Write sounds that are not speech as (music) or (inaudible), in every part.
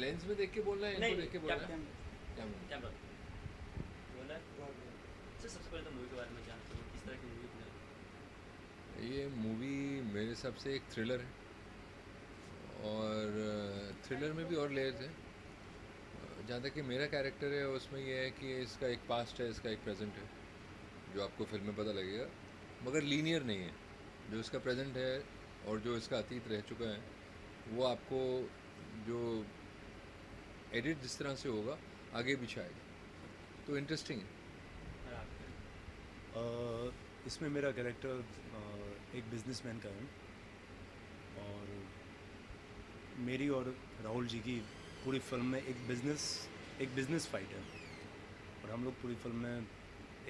Lens में देख के बोलना है इनको देख के क्या- बोलना है? क्या बोलना? सर सबसे पहले तो मूवी के बारे में जानते हो किस तरह की मूवी बनाई? ये मूवी मेरे हिसाब से एक थ्रिलर है। और थ्रिलर में भी और लेयर्स हैं। जहाँ तक कि मेरा कैरेक्टर है उसमें ये है कि इसका एक पास्ट है इसका एक प्रेजेंट है जो आपको फ़िल्म में पता लगेगा। मगर लीनियर नहीं है। जो इसका प्रेजेंट है और जो इसका अतीत रह चुका है वो आपको जो एडिट जिस तरह से होगा, आगे भी तो इंटरेस्टिंग है। इसमें मेरा कैरेक्टर एक बिजनेसमैन का है। और मेरी और राहुल जी की पूरी फ़िल्म में एक बिज़नेस एक बिज़नेस फाइट है। और हम लोग पूरी फ़िल्म में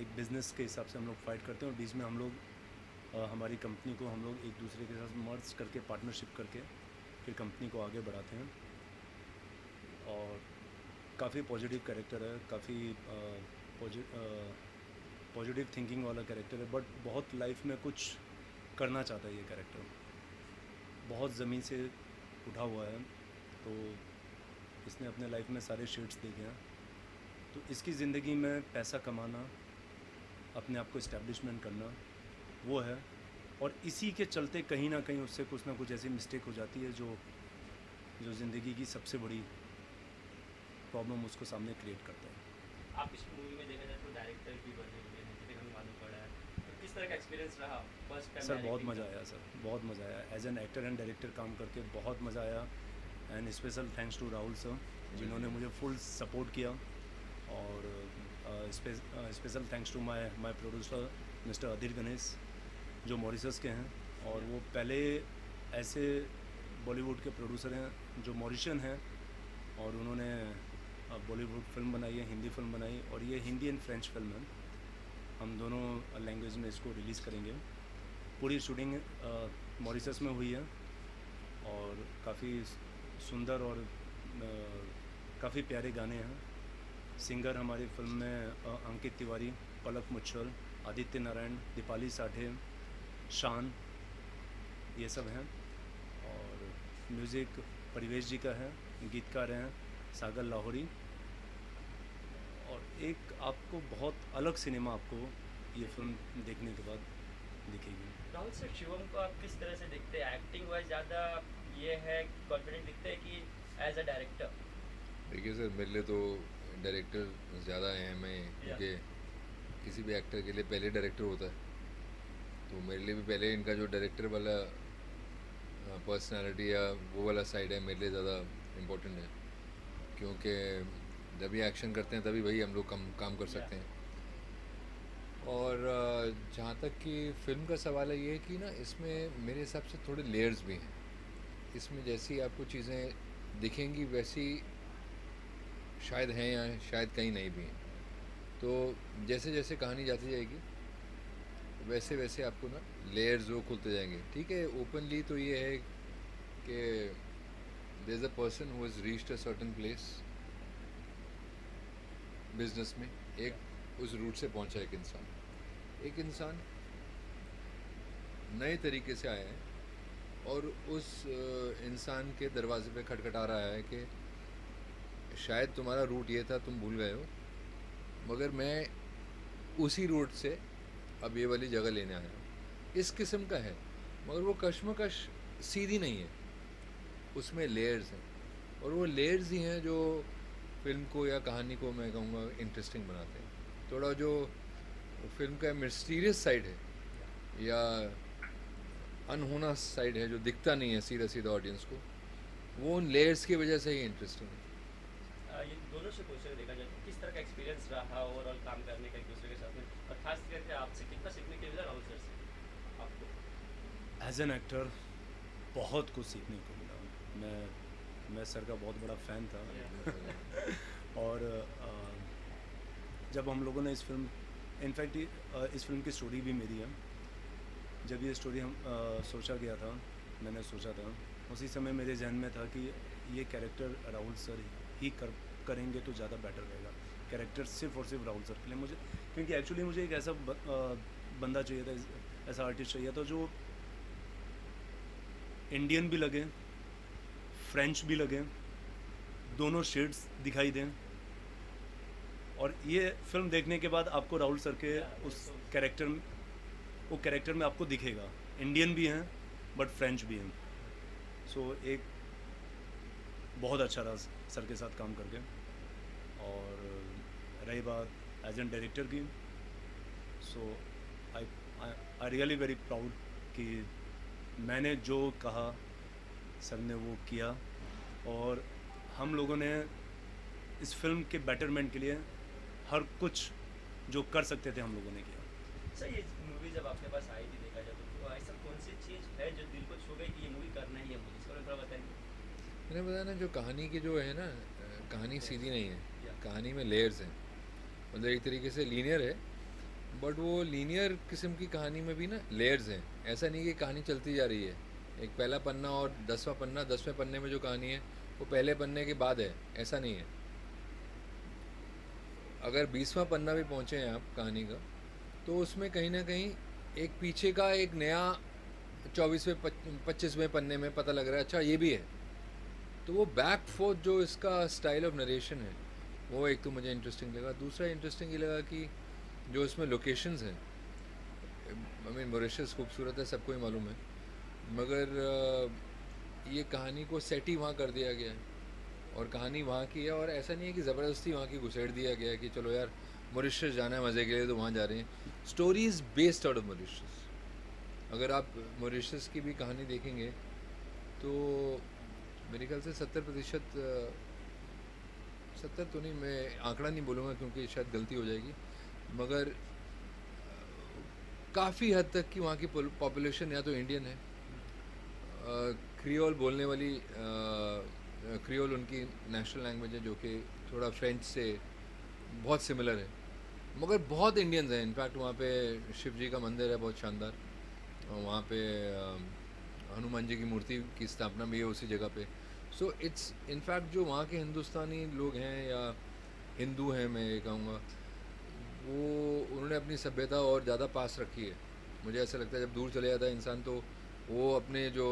एक बिज़नेस के हिसाब से हम लोग फाइट करते हैं और बीच में हम लोग हमारी कंपनी को हम लोग एक दूसरे के साथ मर्ज करके पार्टनरशिप करके फिर कंपनी को आगे बढ़ाते हैं। और काफ़ी पॉजिटिव कैरेक्टर है, काफ़ी पॉजिटिव थिंकिंग वाला कैरेक्टर है बट बहुत लाइफ में कुछ करना चाहता है ये कैरेक्टर बहुत ज़मीन से उठा हुआ है तो इसने अपने लाइफ में सारे शेड्स देखे हैं। तो इसकी ज़िंदगी में पैसा कमाना, अपने आप को इस्टेब्लिशमेंट करना, वो है। और इसी के चलते कहीं ना कहीं उससे कुछ ना कुछ ऐसी मिस्टेक हो जाती है जो जो ज़िंदगी की सबसे बड़ी प्रॉब्लम उसको सामने क्रिएट करते हैं। आप इस मूवी में देखा जाए तो डायरेक्टर भी बने हुए हैं जितने हमें मालूम पड़ा है। तो किस तरह का एक्सपीरियंस रहा? फ़र्स्ट टाइम सर बहुत मज़ा आया सर बहुत मज़ा आया. As an actor and director काम करके बहुत मज़ा आया. And special thanks to Rahul sir जिन्होंने मुझे फुल सपोर्ट किया. और special thanks to my my producer mister Adhir Ganesh जो मॉरिशस के हैं. और वो पहले ऐसे बॉलीवुड के प्रोड्यूसर हैं जो मॉरिशन हैं. और उन्होंने बॉलीवुड फ़िल्म बनाई है हिंदी फ़िल्म बनाई और ये हिंदी एंड फ्रेंच फ़िल्म है। हम दोनों लैंग्वेज में इसको रिलीज़ करेंगे। पूरी शूटिंग मॉरिशस में हुई है और काफ़ी सुंदर और काफ़ी प्यारे गाने हैं। सिंगर हमारी फ़िल्म में अंकित तिवारी, पलक मुच्छल, आदित्य नारायण, दीपाली साठे, शान, ये सब हैं। और म्यूज़िक परिवेश जी का है, गीतकार हैं सागर लाहौरी। और एक आपको बहुत अलग सिनेमा आपको ये फ़िल्म देखने के बाद दिखेगी। राहुल सर शिवम को आप किस तरह से देखते हैं? एक्टिंग वाइज ज़्यादा ये है कॉन्फिडेंट दिखते हैं कि एज अ डायरेक्टर देखिए सर मेरे लिए तो डायरेक्टर ज़्यादा अहम है क्योंकि किसी भी एक्टर के लिए पहले डायरेक्टर होता है। तो मेरे लिए भी पहले इनका जो डायरेक्टर वाला पर्सनालिटी या वो वाला साइड है मेरे लिए ज़्यादा इम्पोर्टेंट है। क्योंकि जब भी एक्शन करते हैं, तभी वही हम लोग कम, काम कर सकते हैं। और जहाँ तक कि फ़िल्म का सवाल है ये कि ना, इसमें मेरे हिसाब से थोड़े लेयर्स भी हैं। इसमें जैसी आपको चीज़ें दिखेंगी, वैसी शायद हैं या शायद कहीं नहीं भी हैं। तो जैसे जैसे कहानी जाती जाएगी वैसे वैसे आपको ना लेयर्स वो खुलते जाएँगे। ठीक है ओपनली तो ये है कि there is a person who is reached a certain place business में एक उस रूट से पहुँचा एक इंसान। एक इंसान नए तरीके से आया है और उस इंसान के दरवाजे पे खटखटा रहा है कि शायद तुम्हारा रूट ये था, तुम भूल गए हो। मगर मैं उसी रूट से अब ये वाली जगह लेने आया हूँ। इस किस्म का है, मगर वो कश्मकश सीधी नहीं है। उसमें लेयर्स हैं और वो लेयर्स ही हैं जो फ़िल्म को या कहानी को मैं कहूँगा इंटरेस्टिंग बनाते हैं। थोड़ा जो फ़िल्म का मिस्टीरियस साइड है या अनहोना साइड है जो दिखता नहीं है सीधा सीधा ऑडियंस को वो उन लेयर्स की वजह से ही इंटरेस्टिंग है। ये दोनों से क्वेश्चन देखा जाए तो किस तरह का एक्सपीरियंस रहा ओवरऑल काम करने का एक दूसरे के साथ में? और खास करके आपसे कितना सीखने के मिला राहुल सर से? आपको? एज एन एक्टर बहुत कुछ सीखने को मिला। मैं मैं सर का बहुत बड़ा फ़ैन था। और जब हम लोगों ने इस फ़िल्म इनफैक्ट इस फ़िल्म की स्टोरी भी मेरी है। जब ये स्टोरी हम अ, सोचा गया था मैंने सोचा था उसी समय मेरे जहन में था कि ये कैरेक्टर राहुल सर ही कर करेंगे तो ज़्यादा बेटर रहेगा। कैरेक्टर सिर्फ़ और सिर्फ़ राहुल सर के लिए मुझे क्योंकि एक्चुअली मुझे एक ऐसा ब, अ, बंदा चाहिए था ऐसा आर्टिस्ट चाहिए था जो इंडियन भी लगे फ्रेंच भी लगे दोनों शेड्स दिखाई दें। और ये फ़िल्म देखने के बाद आपको राहुल सर के उस कैरेक्टर वो कैरेक्टर में आपको दिखेगा। इंडियन भी हैं बट फ्रेंच भी हैं। सो so, एक बहुत अच्छा रहा सर के साथ काम करके। और रही बात एज एन डायरेक्टर की। So I I really very proud कि मैंने जो कहा सर ने वो किया। और हम लोगों ने इस फ़िल्म के बेटरमेंट के लिए हर कुछ जो कर सकते थे हम लोगों ने किया। सर ये मूवी जब आपके पास आई थी देखा जाए तो ऐसा कौन सी चीज़ है जो दिल को छू गई कि ये मूवी करना ही है मुझे? इसके थोड़ा बताएँगे मैंने बताया ना जो कहानी की जो है ना कहानी सीधी नहीं है। कहानी में लेयर्स हैं। मतलब एक तरीके से लीनियर है बट वो लीनियर किस्म की कहानी में भी ना लेयर्स हैं। ऐसा नहीं कि कहानी चलती जा रही है। एक पहला पन्ना और दसवां पन्ना, दसवें पन्ने में जो कहानी है, वो पहले पन्ने के बाद है, ऐसा नहीं है। अगर बीसवां पन्ना भी पहुँचे हैं आप कहानी का तो उसमें कहीं ना कहीं एक पीछे का एक नया चौबीसवें पच्चीसवें पन्ने में पता लग रहा है अच्छा ये भी है। तो वो बैक फोर्थ जो इसका स्टाइल ऑफ़ नरेशन है, वो एक तो मुझे इंटरेस्टिंग लगा। दूसरा इंटरेस्टिंग ये लगा कि जो इसमें लोकेशंस हैं आई मीन मॉरिशस खूबसूरत है, सबको ही मालूम है। मगर ये कहानी को सेट ही वहाँ कर दिया गया है। और कहानी वहाँ की है, और ऐसा नहीं है कि ज़बरदस्ती वहाँ की घुसेड़ दिया गया है कि चलो यार मॉरिशस जाना है, मज़े के लिए तो वहाँ जा रहे हैं। Story is based out of Mauritius अगर आप मॉरिशस की भी कहानी देखेंगे तो मेरे ख्याल से सत्तर प्रतिशत सत्तर तो नहीं, मैं आंकड़ा नहीं बोलूँगा क्योंकि शायद गलती हो जाएगी। मगर काफ़ी हद तक की वहाँ की पॉपुलेशन या तो इंडियन है क्रियोल बोलने वाली क्रियोल उनकी नेशनल लैंग्वेज है जो कि थोड़ा फ्रेंच से बहुत सिमिलर है। मगर बहुत इंडियंस हैं। इनफैक्ट वहाँ पे शिव जी का मंदिर है, बहुत शानदार। वहाँ पे हनुमान जी की मूर्ति की स्थापना भी है उसी जगह पे। सो इट्स इनफैक्ट जो वहाँ के हिंदुस्तानी लोग हैं या हिंदू हैं, मैं ये कहूँगा, वो, उन्होंने अपनी सभ्यता और ज़्यादा पास रखी है। मुझे ऐसा लगता है जब दूर चले जाता है इंसान तो वो अपने जो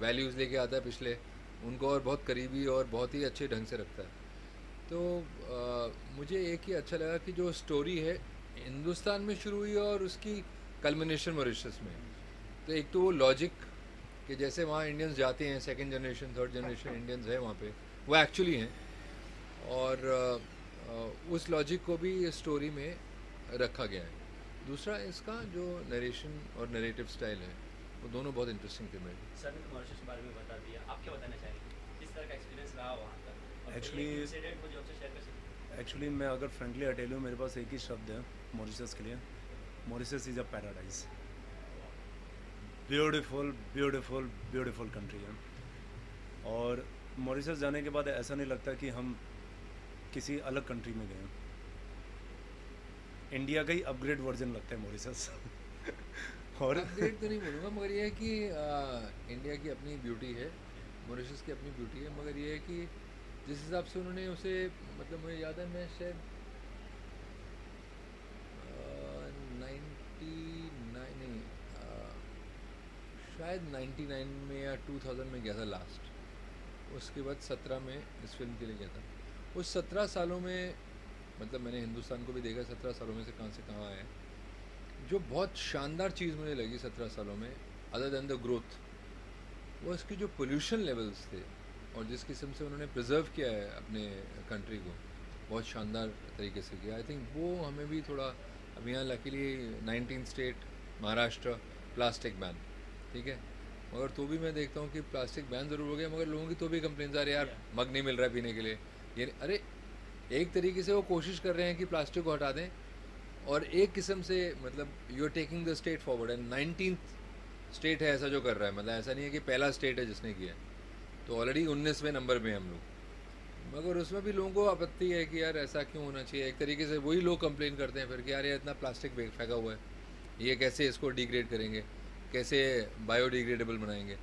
वैल्यूज़ लेके आता है पिछले उनको और बहुत करीबी और बहुत ही अच्छे ढंग से रखता है। तो आ, मुझे एक ही अच्छा लगा कि जो स्टोरी है हिंदुस्तान में शुरू हुई और उसकी कल्मिनेशन मॉरिशस में। तो एक तो वो लॉजिक कि जैसे वहाँ इंडियंस जाते हैं second generation third generation Indians है वहाँ पे वो एक्चुअली हैं। और अ, उस लॉजिक को भी स्टोरी में रखा गया है। दूसरा इसका जो नरेशन और नरेटिव स्टाइल है वो दोनों बहुत इंटरेस्टिंग थे मेरे। सर ने मॉरिशस के बारे में बता दिया। आप क्या बताना चाहेंगे? किस तरह का एक्सपीरियंस रहा वहाँ का और कोई Actually- एक इंसिडेंट मुझे आपसे शेयर कर सकते एक्चुअली मैं अगर फ्रेंकली अटेल हूँ मेरे पास एक ही शब्द है मॉरिशस के लिए। Mauritius is a paradise beautiful beautiful beautiful country है। और मॉरिशस जाने के बाद ऐसा नहीं लगता कि हम किसी अलग कंट्री में गए इंडिया का ही अपग्रेड वर्जन लगता है मॉरिशस और अपग्रेड तो नहीं बोलूँगा मगर ये है कि आ, इंडिया की अपनी ब्यूटी है मॉरिशस की अपनी ब्यूटी है मगर ये है कि जिस हिसाब से उन्होंने उसे मतलब मुझे याद है मैं शायद नाइन्टी नाइन नहीं शायद नाइन्टी नाइन में या टू थाउज़ेंड में गया था लास्ट उसके बाद सत्रह में इस फ़िल्म के लिए गया था। उस सत्रह सालों में मतलब मैंने हिंदुस्तान को भी देखा सत्रह सालों में से कहाँ से कहाँ आए जो बहुत शानदार चीज़ मुझे लगी सत्रह सालों में अदर दैन द ग्रोथ वो इसकी जो पोल्यूशन लेवल्स थे और जिस किस्म से उन्होंने प्रिजर्व किया है अपने कंट्री को बहुत शानदार तरीके से किया। आई थिंक वो हमें भी थोड़ा अब यहाँ luckily nineteen state Maharashtra plastic ban ठीक है? मगर तो भी मैं देखता हूँ कि प्लास्टिक बैन ज़रूर हो गया मगर लोगों की तो भी कंप्लेन आ रही है यार मग नहीं मिल रहा है पीने के लिए। ये अरे एक तरीके से वो कोशिश कर रहे हैं कि प्लास्टिक को हटा दें और एक किस्म से मतलब you are taking the state forward and nineteen state है ऐसा जो कर रहा है। मतलब ऐसा नहीं है कि पहला स्टेट है जिसने किया तो ऑलरेडी उन्नीसवें नंबर पे हैं हम लोग। मगर उसमें भी लोगों को आपत्ति है कि यार ऐसा क्यों होना चाहिए? एक तरीके से वही लोग कंप्लेन करते हैं फिर कि यार ये इतना प्लास्टिक फेंका हुआ है। ये कैसे इसको डिग्रेड करेंगे? कैसे बायोडिग्रेडेबल बनाएँगे?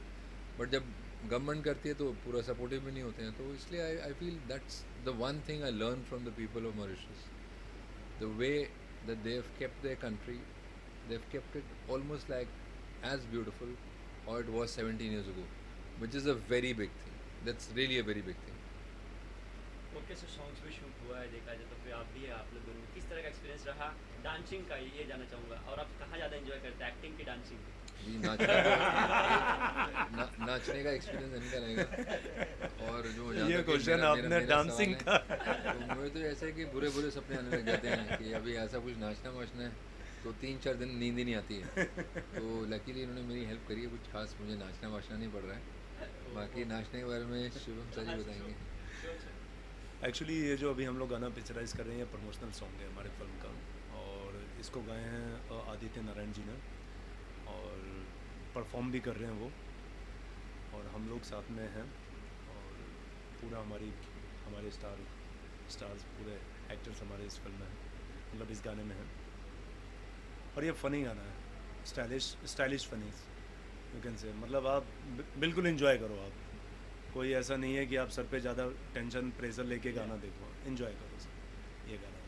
बट जब गवर्नमेंट करती है तो पूरा सपोर्टिव भी नहीं होते हैं। तो इसलिए I I feel that's the one thing I learn from the people of Mauritius the way that they have kept their country, they've kept it almost like as beautiful or it was 17 years ago, which is a very big thing. That's really a very big thing. Okay से songs भी shoot हुआ है देखा जाए तो फिर आप भी है आप लोग दोनों किस तरह का एक्सपीरियंस रहा डांसिंग का ये जानना चाहूँगा और आप कहाँ ज़्यादा एंजॉय करते हैं एक्टिंग की जी नाचने का ना, नाचने का एक्सपीरियंस इनका रहेगा। और जो ये क्वेश्चन आपने सवाल है, तो मुझे तो ऐसे है कि बुरे बुरे सपने आने लग जाते हैं कि अभी ऐसा कुछ नाचना वाचना है तो तीन चार दिन नींद ही नहीं आती है। तो लकीली इन्होंने मेरी हेल्प करी है कुछ खास मुझे नाचना वाचना नहीं पड़ रहा है। बाकी नाचने के बारे में शुभम सर ही बताएँगे। एक्चुअली ये जो अभी हम लोग गाना पिक्चराइज कर रहे हैं प्रमोशनल सॉन्ग है हमारे फ़िल्म का। और इसको गाए हैं आदित्य नारायण जी ने। परफॉर्म भी कर रहे हैं वो। और हम लोग साथ में हैं और पूरा हमारी हमारे स्टार स्टार्स पूरे एक्टर्स हमारे इस फ़िल्म में हैं। मतलब इस गाने में हैं। और ये फ़नी गाना है। Stylish stylish funny you can say मतलब आप बिल्कुल इन्जॉय करो आप। कोई ऐसा नहीं है कि आप सर पे ज़्यादा टेंशन प्रेशर लेके गाना देखो। इन्जॉय करो सर ये गाना है।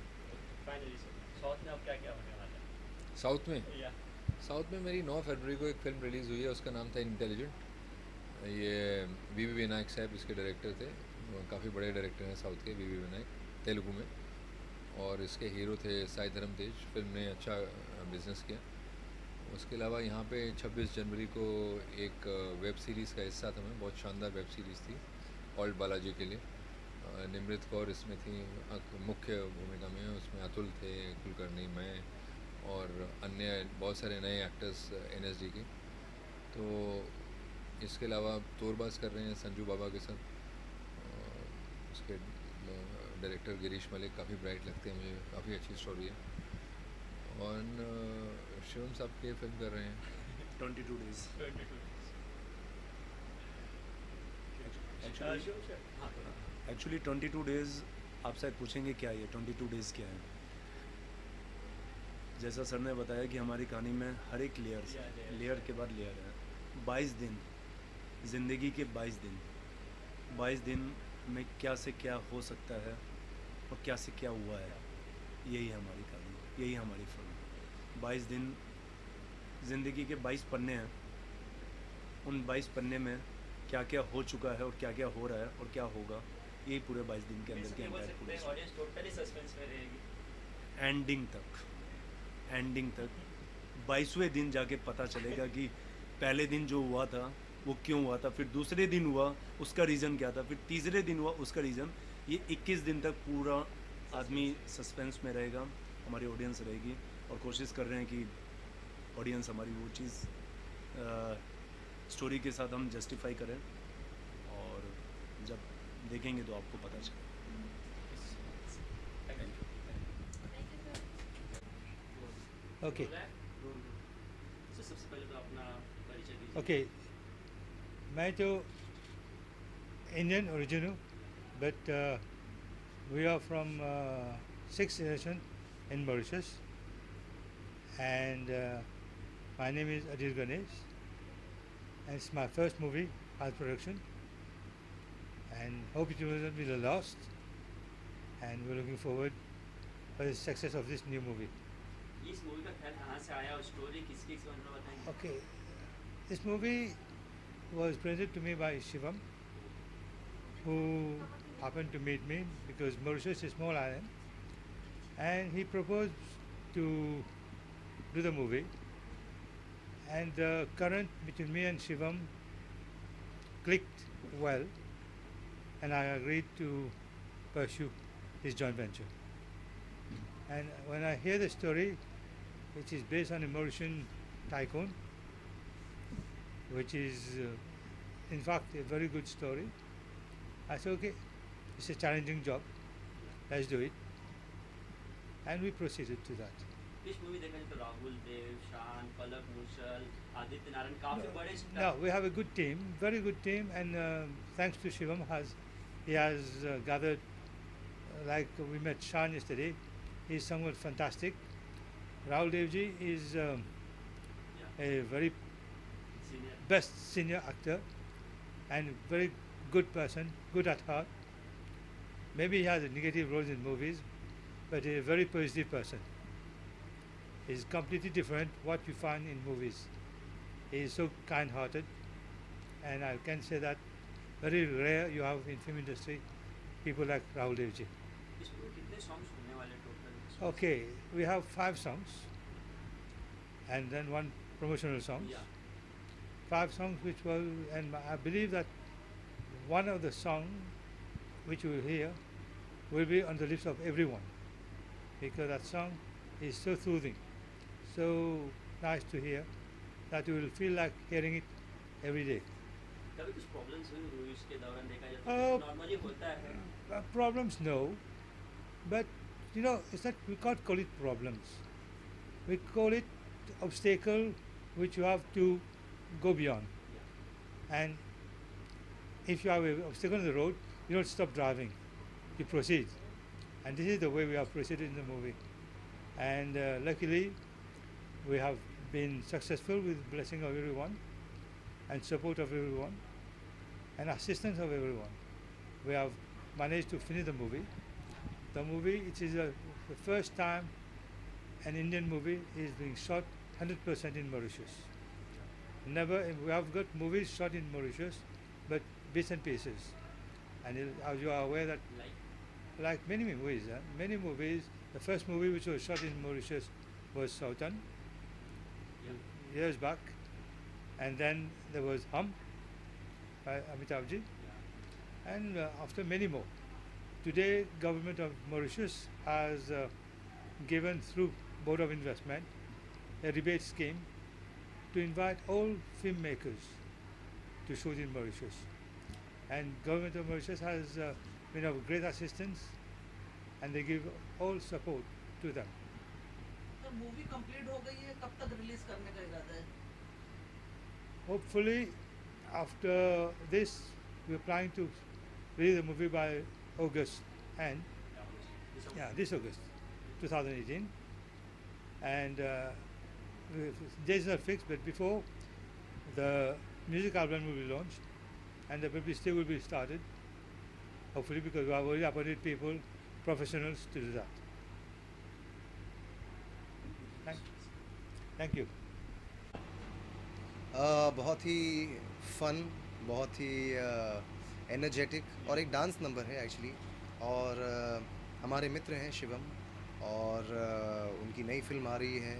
साउथ में साउथ में मेरी 9 फरवरी को एक फ़िल्म रिलीज़ हुई है, उसका नाम था इंटेलिजेंट ये वी वी विनायक साहब इसके डायरेक्टर थे। काफ़ी बड़े डायरेक्टर हैं साउथ के वी वी विनायक, तेलुगु में। और इसके हीरो थे साई धर्म तेज फ़िल्म ने अच्छा बिज़नेस किया। उसके अलावा यहाँ पे 26 जनवरी को एक वेब सीरीज़ का हिस्सा था मैं। बहुत शानदार वेब सीरीज़ थी ऑल्ड बालाजी के लिए। निमृत कौर इसमें थी। मुख्य भूमिका में उसमें अतुल थे, कुलकर्णी, मैं। और अन्य बहुत सारे नए एक्टर्स एन के। तो इसके अलावा तोरबाज कर रहे हैं संजू बाबा के साथ। उसके डायरेक्टर गिरीश मलिक काफ़ी ब्राइट लगते हैं मुझे काफ़ी अच्छी स्टोरी है। और शिवम साहब के फ़िल्म कर रहे हैं। Twenty two days actually twenty two days आप शायद पूछेंगे क्या ये ट्वेंटी टू डेज़ क्या है? जैसा सर ने बताया कि हमारी कहानी में हर एक लेयर लेयर के बाद लेयर है। बाईस दिन ज़िंदगी के बाईस दिन। बाईस दिन में क्या से क्या हो सकता है और क्या से क्या हुआ है यही है हमारी कहानी यही हमारी फ़िल्म बाईस दिन ज़िंदगी के बाईस पन्ने हैं। उन बाईस पन्ने में क्या क्या हो चुका है और क्या क्या हो रहा है और क्या होगा यही पूरे बाईस दिन के अंदर के एंटायर पूरी रहेगी। एंडिंग तक। एंडिंग तक, बाईसवें दिन जाके पता चलेगा कि पहले दिन जो हुआ था, वो क्यों हुआ था, फिर दूसरे दिन हुआ, उसका रीज़न क्या था, फिर तीसरे दिन हुआ, उसका रीज़न ये 21 दिन तक पूरा आदमी सस्पेंस में रहेगा, हमारी ऑडियंस रहेगी और कोशिश कर रहे हैं कि ऑडियंस हमारी वो चीज़ स्टोरी के साथ हम जस्टिफाई करें और जब देखेंगे तो आपको पता चलेगा Okay. So, सबसे पहले तो अपना परिचय दीजिए Okay. मैं तो Indian original, but uh, we are from uh, sixth generation in Mauritius, and uh, my name is Adil Ganesh, and it's my first movie, art production, and hope it will not be the last, and we're looking forward for the success of this new movie. इस movie का ख्याल कहाँ से आया और story किसकी किस बारे में बताएंगे Okay, this movie was presented to me by Shivam, who happened to meet me because Mauritius is a small island, and he proposed to do the movie. And the current between me and Shivam clicked well, and I agreed to pursue this joint venture. And when I hear the story, which is based on a Mauritian tycoon, which is uh, in fact a very good story. I said, okay, it's a challenging job, let's do it. And we proceeded to that. इस movie देखा जाए तो राहुल देव शान पलक मुशल आदित्य नारायण काफी बड़े No, star we have a good team, very good team, and uh, thanks to Shivam, has he has uh, gathered, uh, like we met Shan yesterday, he's somewhat fantastic. Rahul Devji is um, yeah. a very senior. best senior actor and very good person, good at heart. Maybe he has negative roles in movies, but a very positive person. He's completely different what you find in movies. He is so kind-hearted, and I can say that very rare you have in film industry people like Rahul Devji. Okay, we have five songs and then one promotional song. Yeah. Five songs which were, and I believe that one of the songs which you will hear will be on the lips of everyone because that song is so soothing, so nice to hear that you will feel like hearing it every day. Oh, uh, problems no, but you know, it's not, we can't call it problems. We call it obstacle which you have to go beyond. And if you have an obstacle on the road, you don't stop driving, you proceed. And this is the way we have proceeded in the movie. And uh, luckily, we have been successful with blessing of everyone and support of everyone and assistance of everyone. We have managed to finish the movie the movie, it is a, the first time an Indian movie is being shot 100% in Mauritius. Never, we have got movies shot in Mauritius, but bits and pieces. And as you are aware that, like, like many movies, uh, many movies, the first movie which was shot in Mauritius was Sultan, yeah. years back. And then there was Hum by Amitabh Ji. Yeah. And uh, after many more. Today, government of Mauritius has uh, given through Board of Investment a rebate scheme to invite all filmmakers to shoot in Mauritius. And government of Mauritius has uh, been of great assistance and they give all support to them. तो movie complete हो गई है कब तक release करने का इरादा है Hopefully, after this, we're planning to release the movie by August and yeah, this August, 2018. And uh, the dates are fixed, but before the music album will be launched and the publicity will be started. Hopefully, because we have already appointed people, professionals to do that. Thank, thank you. अ, बहुत ही fun बहुत ही energetic और एक dance number है actually और अ, हमारे मित्र हैं शिवम और अ, उनकी नई फ़िल्म आ रही है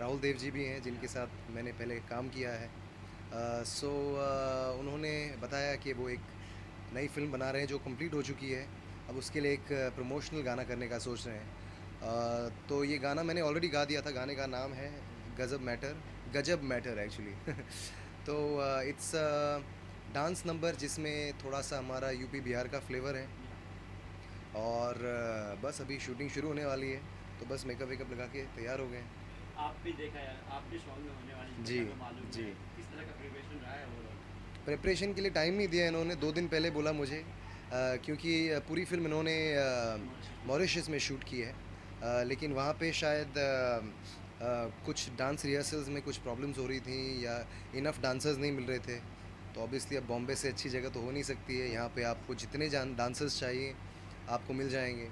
राहुल देव जी भी हैं जिनके साथ मैंने पहले काम किया है। सो उन्होंने बताया कि वो एक नई फ़िल्म बना रहे हैं जो कंप्लीट हो चुकी है। अब उसके लिए एक प्रमोशनल गाना करने का सोच रहे हैं। तो ये गाना मैंने ऑलरेडी गा दिया था गाने का नाम है गजब मैटर गजब मैटर एक्चुअली (laughs) तो इट्स डांस नंबर जिसमें थोड़ा सा हमारा यूपी बिहार का फ्लेवर है। और बस अभी शूटिंग शुरू होने वाली है तो बस मेकअप वेकअप लगा के तैयार हो गए हैं। आप भी देखा है आप भी सॉन्ग में होने वाली जी, जी। किस तरह का प्रिपरेशन रहा है ओवरऑल प्रिपरेशन के लिए टाइम नहीं दिया इन्होंने दो दिन पहले बोला मुझे अ, क्योंकि पूरी फ़िल्म इन्होंने मॉरिशस में शूट की है। अ, लेकिन वहाँ पे शायद अ, कुछ डांस रिहर्सल्स में कुछ प्रॉब्लम्स हो रही थी या इनफ डांसर्स नहीं मिल रहे थे। तो ऑब्वियसली अब बॉम्बे से अच्छी जगह तो हो नहीं सकती है। यहाँ पे आपको जितने जान डांसर्स चाहिए आपको मिल जाएँगे।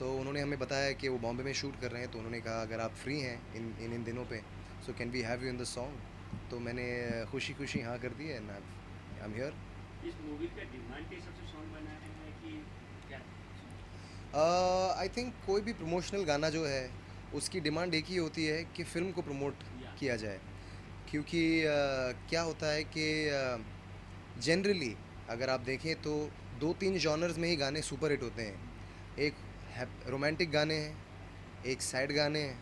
तो उन्होंने हमें बताया कि वो बॉम्बे में शूट कर रहे हैं तो उन्होंने कहा अगर आप फ्री हैं इन इन इन दिनों पे so can we have you in the song तो मैंने खुशी खुशी हाँ कर दी एंड आई एम हियर इस मूवी का डिमांड के हिसाब से सॉन्ग बनाए हैं कि क्या? आई थिंक कोई भी प्रमोशनल गाना जो है उसकी डिमांड एक ही होती है कि फ़िल्म को प्रमोट किया जाए। क्योंकि क्या होता है कि जनरली अगर आप देखें तो दो तीन जॉनर्स में ही गाने सुपर हिट होते हैं। एक रोमांटिक गाने हैं एक सैड गाने हैं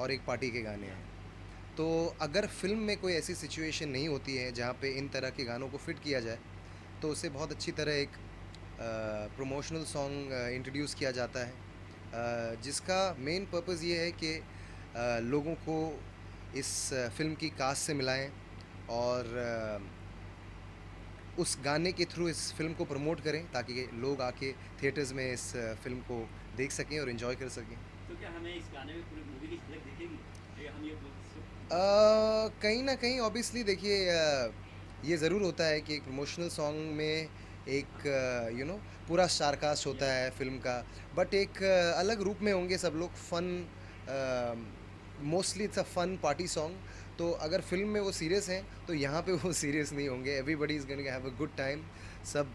और एक पार्टी के गाने हैं। तो अगर फ़िल्म में कोई ऐसी सिचुएशन नहीं होती है जहाँ पे इन तरह के गानों को फिट किया जाए तो उसे बहुत अच्छी तरह एक प्रमोशनल सॉन्ग इंट्रोड्यूस किया जाता है। अ, जिसका मेन पर्पज़ ये है कि अ, लोगों को इस फ़िल्म की कास्ट से मिलाएँ और उस गाने के थ्रू इस फ़िल्म को प्रमोट करें ताकि लोग आके थिएटर्स में इस फ़िल्म को देख सकें और इन्जॉय कर सकें। तो क्या हमें इस गाने में पूरी मूवी की झलक दिखेगी? हम ये बोल सकते कहीं ना कहीं ऑब्वियसली देखिए ये ज़रूर होता है कि एक प्रमोशनल सॉन्ग में एक यू नो पूरा स्टारकास्ट होता है फ़िल्म का बट एक अलग रूप में होंगे सब लोग fun mostly it's a fun party song तो अगर फ़िल्म में वो सीरियस हैं तो यहाँ पे वो सीरियस नहीं होंगे. Everybody is going have a good time सब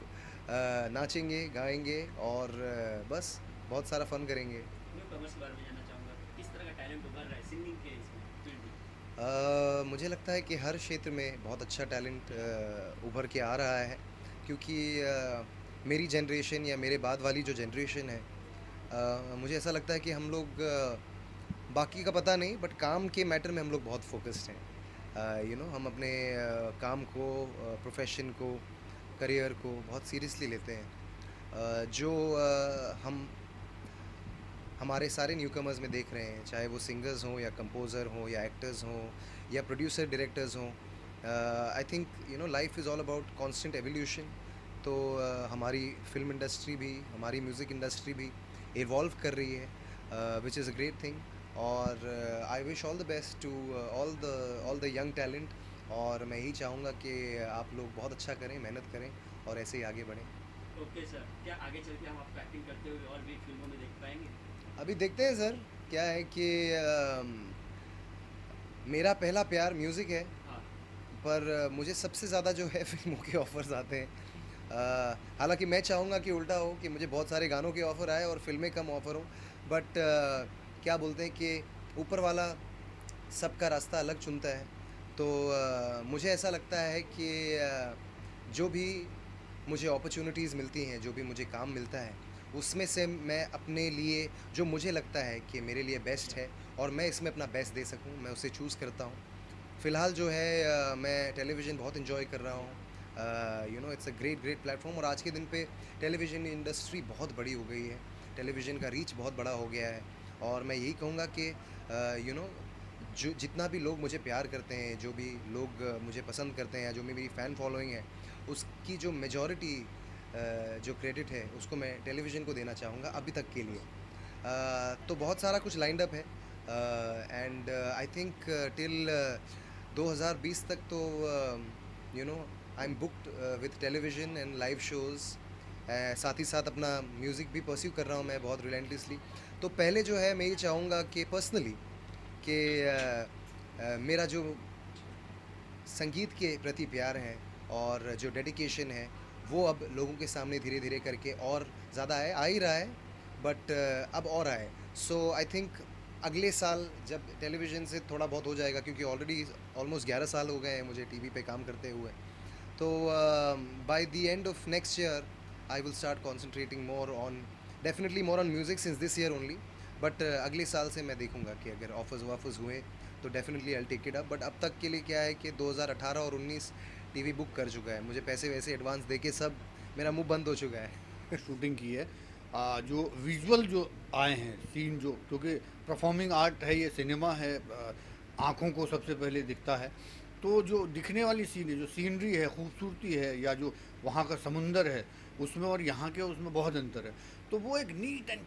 अ, नाचेंगे गाएँगे और अ, बस बहुत सारा फन करेंगे. मुझे लगता है कि हर क्षेत्र में बहुत अच्छा टैलेंट उभर के आ रहा है. क्योंकि मेरी जनरेशन या मेरे बाद वाली जो जनरेशन है मुझे ऐसा लगता है कि हम लोग बाकी का पता नहीं बट काम के मैटर में हम लोग बहुत फोकस्ड हैं। यू नो हम अपने अ, काम को प्रोफेशन uh, को करियर को बहुत सीरियसली लेते हैं। अ, जो अ, हम हमारे सारे न्यू कमर्स में देख रहे हैं चाहे वो सिंगर्स हों या कंपोज़र हों या एक्टर्स हों या प्रोड्यूसर डायरेक्टर्स हों I think you know life is all about constant evolution तो uh, हमारी फ़िल्म इंडस्ट्री भी हमारी म्यूज़िक इंडस्ट्री भी इवॉल्व कर रही है which is a great thing और I wish all the best to all the all the young talent और मैं यही चाहूँगा कि आप लोग बहुत अच्छा करें मेहनत करें और ऐसे ही आगे बढ़ें। ओके सर क्या आगे चल के हम आपको एक्टिंग करते हुए और भी फ़िल्मों में देख पाएँगे? अभी देखते हैं सर क्या है कि अम, मेरा पहला प्यार म्यूज़िक है। हाँ। पर अ, मुझे सबसे ज़्यादा जो है (laughs) फ़िल्मों के ऑफ़र्स आते हैं। अ, हालाँकि मैं चाहूँगा कि उल्टा हो कि मुझे बहुत सारे गानों के ऑफ़र आए और फ़िल्में कम ऑफ़र हो। बट क्या बोलते हैं कि ऊपर वाला सबका रास्ता अलग चुनता है। तो अ, मुझे ऐसा लगता है कि अ, जो भी मुझे अपॉर्चुनिटीज़ मिलती हैं जो भी मुझे काम मिलता है उसमें से मैं अपने लिए जो मुझे लगता है कि मेरे लिए बेस्ट है और मैं इसमें अपना बेस्ट दे सकूँ मैं उसे चूज़ करता हूँ। फ़िलहाल जो है अ, मैं टेलीविज़न बहुत इन्जॉय कर रहा हूँ। You know it's a great great platform और आज के दिन पे टेलीविज़न इंडस्ट्री बहुत बड़ी हो गई है। टेलीविज़न का रीच बहुत बड़ा हो गया है। और मैं यही कहूँगा कि यू नो जो जितना भी लोग मुझे प्यार करते हैं, जो भी लोग मुझे पसंद करते हैं या जो मेरी फ़ैन फॉलोइंग है, उसकी जो मेजॉरिटी जो क्रेडिट है, उसको मैं टेलीविज़न को देना चाहूँगा अभी तक के लिए। तो बहुत सारा कुछ लाइंड अप है। एंड आई थिंक टिल 2020 तक तो you know I am booked with television and live shows साथ ही साथ अपना म्यूज़िक भी परस्यू कर रहा हूँ मैं बहुत रिलेंटसली तो पहले जो है, मैं ये चाहूँगा कि पर्सनली कि मेरा जो संगीत के प्रति प्यार है और जो डेडिकेशन है, वो अब लोगों के सामने धीरे धीरे करके और ज़्यादा है, आ ही रहा है बट अब और आए सो आई थिंक अगले साल जब टेलीविज़न से थोड़ा बहुत हो जाएगा, क्योंकि ऑलरेडी ऑलमोस्ट ग्यारह साल हो गए हैं मुझे टीवी पे काम करते हुए तो by the end of next year I will start concentrating more on definitely more on music since this year only but अगले साल से मैं देखूँगा कि अगर ऑफर्स वाफर्स हुए तो definitely I take it up but अब तक के लिए क्या है कि 2018 और 19 टीवी बुक कर चुका है. मुझे पैसे वैसे एडवांस दे के सब मेरा मुँह बंद हो चुका है. (laughs) शूटिंग की है. आ, जो विजुअल जो आए हैं सीन जो क्योंकि परफॉर्मिंग आर्ट है ये सिनेमा है आँखों को सबसे पहले दिखता है. तो जो दिखने वाली सीन है जो सीनरी है खूबसूरती है या जो वहाँ का समुंदर है उसमें और यहाँ के उसमें बहुत अंतर है. तो वो एक नीट एंड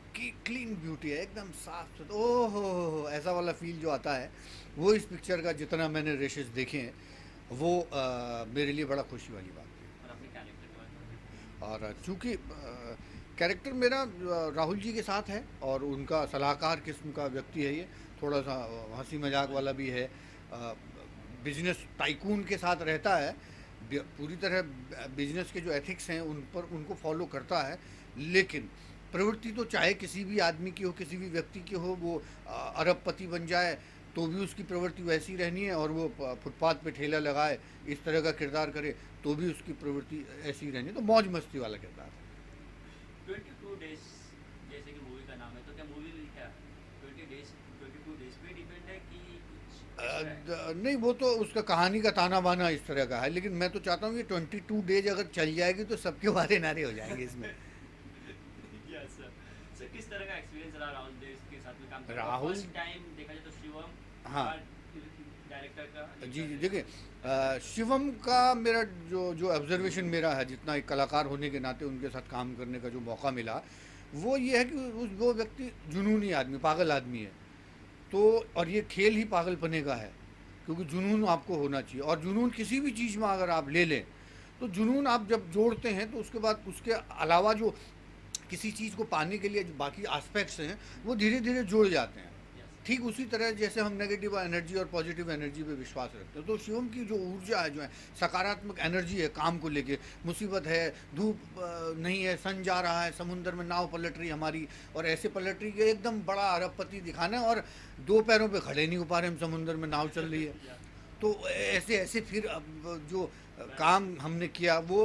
क्लीन ब्यूटी है एकदम साफ़ सुथरा ओह हो ऐसा वाला फील जो आता है वो इस पिक्चर का जितना मैंने रेशेस देखे हैं वो आ, मेरे लिए बड़ा खुशी वाली बात है। और चूँकि कैरेक्टर मेरा राहुल जी के साथ है और उनका सलाहकार किस्म का व्यक्ति है ये थोड़ा सा हँसी मज़ाक वाला भी है बिज़नेस टाइकून के साथ रहता है पूरी तरह बिज़नेस के जो एथिक्स हैं उन पर उनको फॉलो करता है लेकिन प्रवृत्ति तो चाहे किसी भी आदमी की हो किसी भी व्यक्ति की हो वो अरबपति बन जाए तो भी उसकी प्रवृत्ति वैसी रहनी है और वो फुटपाथ पे ठेला लगाए इस तरह का किरदार करे तो भी उसकी प्रवृत्ति ऐसी रहनी है। तो मौज मस्ती वाला किरदार है। है तो है अ, है? नहीं वो तो उसका कहानी का ताना बाना इस तरह का है लेकिन मैं तो चाहता हूँ ये ट्वेंटी टू डेज़ अगर चल जाएगी तो सबके वारे नारे हो जाएँगे इसमें Yes, sir. Sir, किस तरह का एक्सपीरियंस रहा राहुल देव के साथ में काम करने का? राहुल- तो हाँ। जी जी देखिए शिवम का मेरा जो जो ऑब्जर्वेशन मेरा है जितना एक कलाकार होने के नाते उनके साथ काम करने का जो मौका मिला वो ये है कि उस वो व्यक्ति जुनूनी आदमी पागल आदमी है। तो और ये खेल ही पागलपने का है क्योंकि जुनून आपको होना चाहिए। और जुनून किसी भी चीज़ में अगर आप ले लें तो जुनून आप जब जोड़ते हैं तो उसके बाद उसके अलावा जो किसी चीज़ को पाने के लिए जो बाकी आस्पेक्ट्स हैं, वो धीरे धीरे जुड़ जाते हैं। ठीक उसी तरह जैसे हम नेगेटिव एनर्जी और पॉजिटिव एनर्जी पे विश्वास रखते हैं तो शिवम की जो ऊर्जा है, जो है, सकारात्मक एनर्जी है काम को लेके, मुसीबत है, धूप नहीं है, सन जा रहा है, समुंदर में नाव पलट रही हमारी, और ऐसे पलट रही कि एकदम बड़ा अरबपति दिखाना है और दो पैरों पे खड़े नहीं हो पा रहे हम, समुंदर में नाव चल रही है। तो ऐसे ऐसे फिर जो काम हमने किया, वो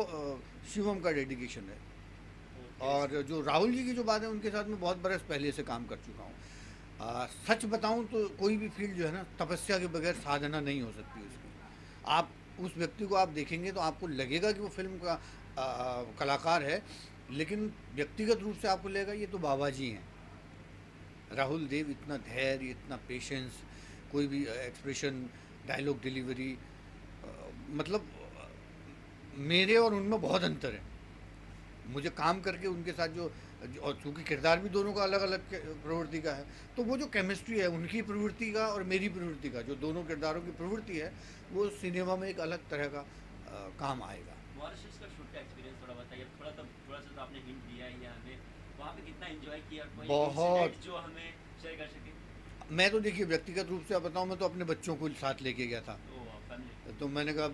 शिवम का डेडिकेशन है। और जो राहुल जी की जो बात है उनके साथ मैं बहुत बरस पहले से काम कर चुका हूँ। सच बताऊँ तो कोई भी फ़ील्ड जो है ना तपस्या के बगैर साधना नहीं हो सकती उसकी। आप उस व्यक्ति को आप देखेंगे तो आपको लगेगा कि वो फ़िल्म का आ, कलाकार है लेकिन व्यक्तिगत रूप से आपको लगेगा ये तो बाबा जी हैं। राहुल देव इतना धैर्य इतना पेशेंस कोई भी एक्सप्रेशन डायलॉग डिलीवरी मतलब मेरे और उनमें बहुत अंतर है। मुझे काम करके उनके साथ जो और चूँकि किरदार भी दोनों का अलग अलग प्रवृत्ति का है तो वो जो केमिस्ट्री है उनकी प्रवृत्ति का और मेरी प्रवृत्ति का जो दोनों किरदारों की प्रवृत्ति है वो सिनेमा में एक अलग तरह का अ, काम आएगा। तो थोड़ा सा तो बहुत। जो हमें कर सके? मैं तो देखिए व्यक्तिगत रूप से बताऊँ मैं तो अपने बच्चों को साथ लेके गया था। तो मैंने कहा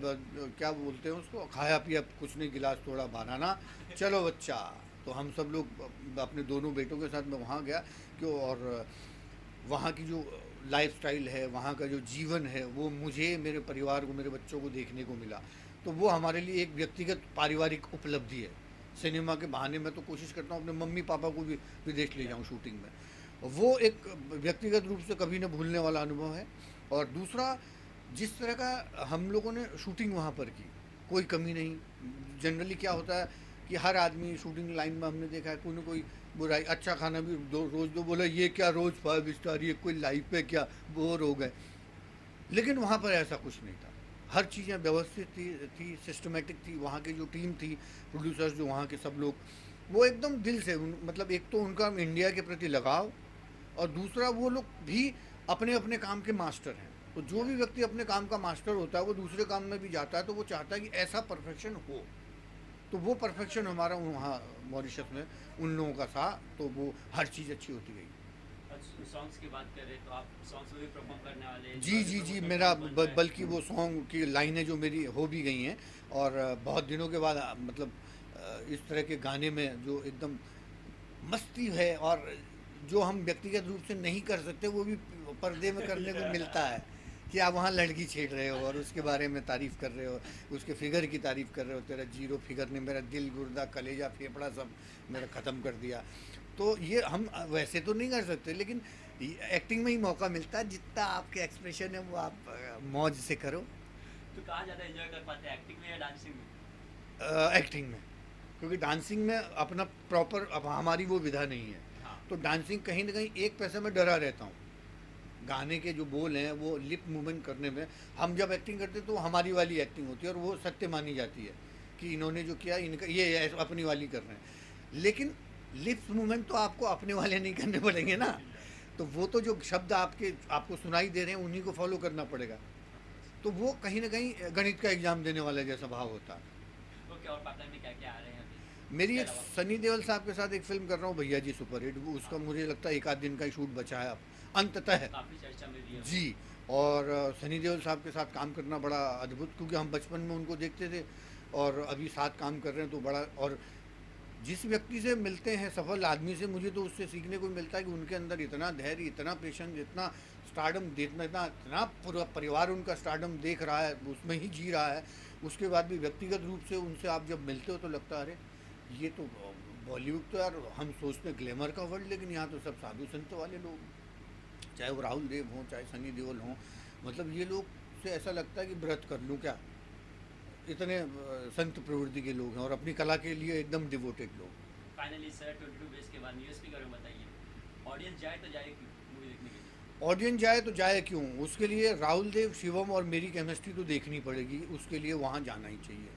क्या बोलते हैं उसको? खाया पिया, कुछ नहीं, गिलास थोड़ा बनाना। चलो बच्चा। तो हम सब लोग अपने दोनों बेटों के साथ मैं वहाँ गया कि और वहाँ की जो लाइफ स्टाइल है, वहाँ का जो जीवन है, वो मुझे, मेरे परिवार को, मेरे बच्चों को देखने को मिला। तो वो हमारे लिए एक व्यक्तिगत पारिवारिक उपलब्धि है। सिनेमा के बहाने में तो कोशिश करता हूँ अपने मम्मी पापा को भी विदेश ले जाऊँ शूटिंग में। वो एक व्यक्तिगत रूप से कभी न भूलने वाला अनुभव है। और दूसरा जिस तरह का हम लोगों ने शूटिंग वहाँ पर की, कोई कमी नहीं। जनरली क्या होता है कि हर आदमी शूटिंग लाइन में हमने देखा है, कोई ना कोई बुराई अच्छा खाना भी दो, रोज़ दो बोला, ये क्या रोज़ फाइव स्टार ये कोई लाइफ पे क्या? बोर हो गए। लेकिन वहाँ पर ऐसा कुछ नहीं था। हर चीज़ें व्यवस्थित थी थी सिस्टमेटिक थी। वहाँ की जो टीम थी प्रोड्यूसर्स जो वहाँ के सब लोग, वो एकदम दिल से मतलब एक तो उनका इंडिया के प्रति लगाव और दूसरा वो लोग भी अपने अपने काम के मास्टर हैं। तो जो भी व्यक्ति अपने काम का मास्टर होता है वो दूसरे काम में भी जाता है तो वो चाहता है कि ऐसा परफेक्शन हो। तो वो परफेक्शन हमारा वहाँ मॉरिशस में उन लोगों का था तो वो हर चीज़ अच्छी होती गई। सॉन्ग्स की बात करें तो आप सॉन्ग्स में भी परफॉर्म करने वाले जी जी जी मेरा। बल्कि वो सॉन्ग की लाइनें जो मेरी हो भी गई हैं और बहुत दिनों के बाद मतलब इस तरह के गाने में जो एकदम मस्ती है और जो हम व्यक्तिगत रूप से नहीं कर सकते वो भी पर्दे में करने को मिलता है। कि आप वहाँ लड़की छेड़ रहे हो और उसके बारे में तारीफ़ कर रहे हो उसके फिगर की तारीफ़ कर रहे हो तेरा ज़ीरो फिगर ने मेरा दिल गुर्दा कलेजा फेफड़ा सब मेरा ख़त्म कर दिया। तो ये हम वैसे तो नहीं कर सकते लेकिन एक्टिंग में ही मौका मिलता है जितना आपके एक्सप्रेशन है वो आप मौज से करो। तो कहाँ ज़्यादा एंजॉय कर पाते हैं एक्टिंग में या डांसिंग में? एक्टिंग में। क्योंकि डांसिंग में अपना प्रॉपर अब हमारी वो विधा नहीं है। हाँ। तो डांसिंग कहीं ना कहीं एक पैसे में डरा रहता हूँ। गाने के जो बोल हैं वो लिप मूवमेंट करने में हम जब एक्टिंग करते हैं तो हमारी वाली एक्टिंग होती है और वो सत्य मानी जाती है कि इन्होंने जो किया इनका ये अपनी वाली कर रहे हैं। लेकिन लिप्स मूवमेंट तो आपको अपने वाले नहीं करने पड़ेंगे ना। तो वो तो जो शब्द आपके आपको सुनाई दे रहे हैं उन्हीं को फॉलो करना पड़ेगा। तो वो कहीं ना कहीं गणित का एग्ज़ाम देने वाला जैसा भाव होता। है और में क्या क्या आ रहे हैं मेरी एक सनी देओल साहब के साथ एक फ़िल्म कर रहा हूँ भैया जी सुपर हिट उसका मुझे लगता है एक आध दिन का ही शूट बचा है अब। अंततः जी और सनी देओल साहब के साथ काम करना बड़ा अद्भुत क्योंकि हम बचपन में उनको देखते थे और अभी साथ काम कर रहे हैं तो बड़ा और जिस व्यक्ति से मिलते हैं सफल आदमी से मुझे तो उससे सीखने को मिलता है कि उनके अंदर इतना धैर्य इतना पेशेंस इतना स्टार्डम देखना इतना इतना पूरा परिवार उनका स्टार्डम देख रहा है उसमें ही जी रहा है। उसके बाद भी व्यक्तिगत रूप से उनसे आप जब मिलते हो तो लगता है अरे ये तो बॉलीवुड तो यार हम सोचते हैं ग्लैमर का वर्ल्ड लेकिन यहाँ तो सब साधु संत वाले लोग हैं। चाहे वो राहुल देव हों चाहे सनी देओल हों मतलब ये लोग से ऐसा लगता है कि व्रत कर लूँ क्या? इतने संत प्रवृत्ति के लोग हैं और अपनी कला के लिए एकदम डिवोटेड लोग। फाइनली सर ट्वेंटी टू बेस के बाद यूएसपी के बारे में बताइए। ऑडियंस जाए तो जाए क्यों मूवी देखने के लिए? ऑडियंस जाए तो जाए क्यों? उसके लिए राहुल देव शिवम और मेरी केमिस्ट्री तो देखनी पड़ेगी उसके लिए वहाँ जाना ही चाहिए।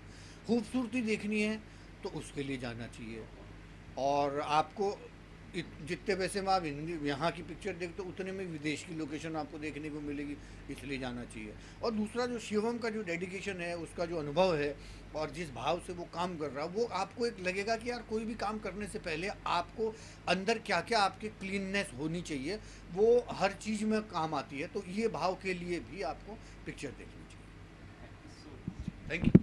खूबसूरती देखनी है तो उसके लिए जाना चाहिए। और आपको जितने पैसे में आप हिंदी यहाँ की पिक्चर देखते हो उतने में विदेश की लोकेशन आपको देखने को मिलेगी इसलिए जाना चाहिए। और दूसरा जो शिवम का जो डेडिकेशन है उसका जो अनुभव है और जिस भाव से वो काम कर रहा है वो आपको एक लगेगा कि यार कोई भी काम करने से पहले आपको अंदर क्या क्या आपके क्लीननेस होनी चाहिए वो हर चीज़ में काम आती है तो ये भाव के लिए भी आपको पिक्चर देखनी चाहिए। Thank you